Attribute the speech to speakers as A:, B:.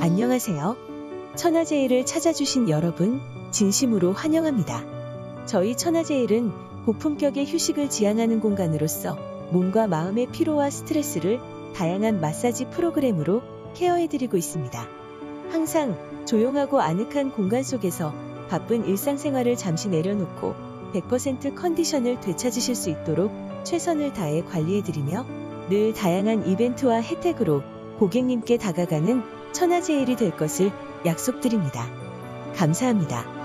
A: 안녕하세요. 천하제일을 찾아주신 여러분, 진심으로 환영합니다. 저희 천하제일은 고품격의 휴식을 지향하는 공간으로서 몸과 마음의 피로와 스트레스를 다양한 마사지 프로그램으로 케어해드리고 있습니다. 항상 조용하고 아늑한 공간 속에서 바쁜 일상생활을 잠시 내려놓고 100% 컨디션을 되찾으실 수 있도록 최선을 다해 관리해드리며 늘 다양한 이벤트와 혜택으로 고객님께 다가가는 천하제일이 될 것을 약속드립니다. 감사합니다.